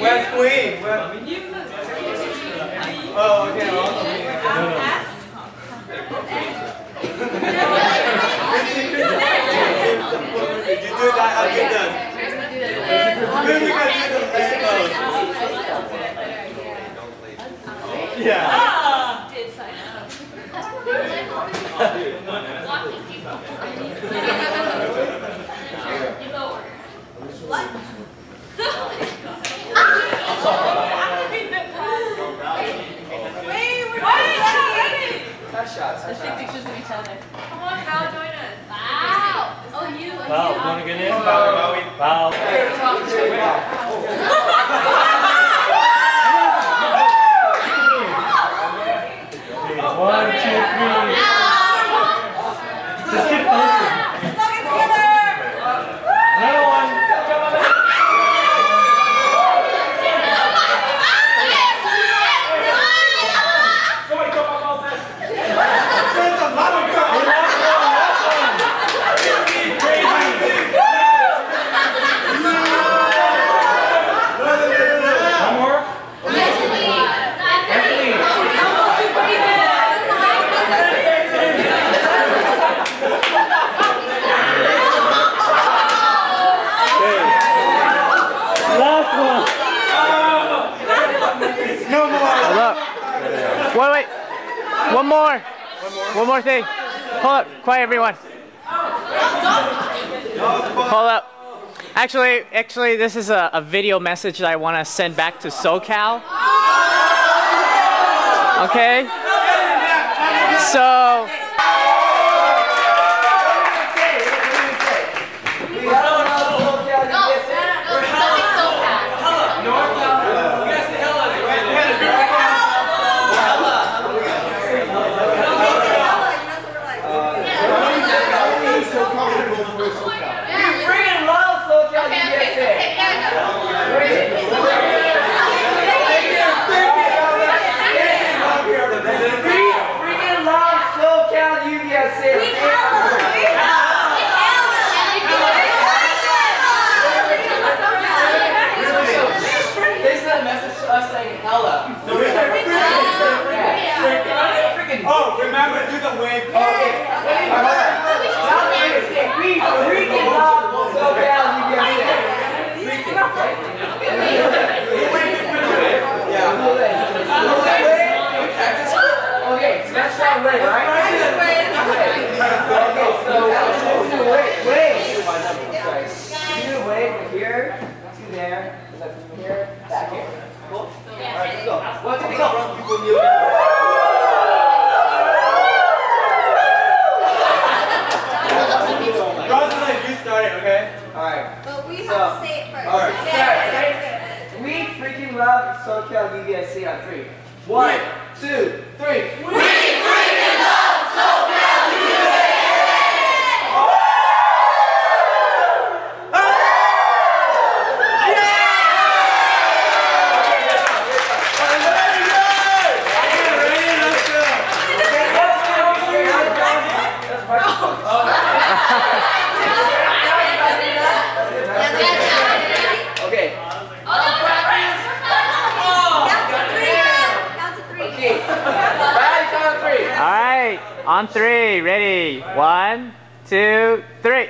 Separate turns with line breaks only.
Where's Queen? Where? Oh, okay. Awesome. Did you do that? I did that. Maybe we can do the best. Yeah.
Val,
want to get in? Val. One, two, three. Just get closer. Another one.
There's a lot of girls.
One more. Emily. Last one.
No more.
Hold up. Wait, wait. One more. One more thing. Hold up. Quiet, everyone. Hold up. Actually, actually, this is a, a video message that I want to send back to SoCal. Okay? So,
Oh, remember to do the wave. Okay.
Okay, so that's not right, right? Okay, so wait, wait. Sorry. You do wait here, to there, left from here, back here. Cool. All right, let's go. One, two, three, go.
Rosalind, you started, okay?
All right.
But we
So,
have to say it first.
all right,
Yeah.
start, We freaking love SoCal UVSA on three. One, two, three. Okay.
Count to three.
Okay. Ready, count on three.
alright. On three. Ready. One, two, three.